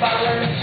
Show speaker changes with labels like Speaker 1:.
Speaker 1: Followers.